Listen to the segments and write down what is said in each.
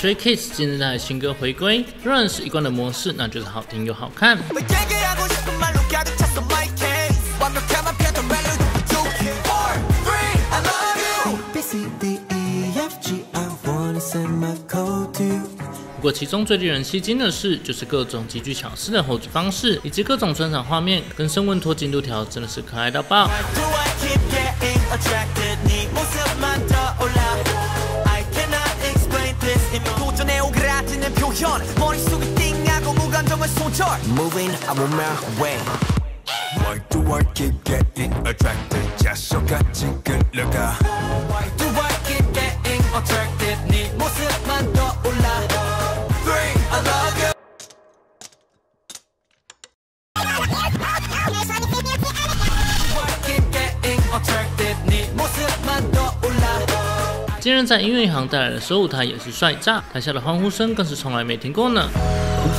Three Kiss 今天的新歌回归，Run 是一贯的模式，那就是好听又好看。不过其中最令人吸睛的事，就是各种极具巧思的互动方式，以及各种转场画面跟声纹拖进度条，真的是可爱到爆。띵하고 무감정을 소절 moving, I'm on my way. Why do I keep getting attracted? 자석같이 끌려가. Why do I keep getting attracted 네 모습만 떠올라 Three, I love you Why keep getting attracted 네 모습만 떠올라 今日在音乐银行带来的首舞台也是帅炸，台下的欢呼声更是从来没停过呢。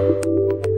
ん?